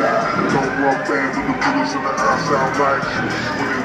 Don't walk fans with the bullets in the eye sound like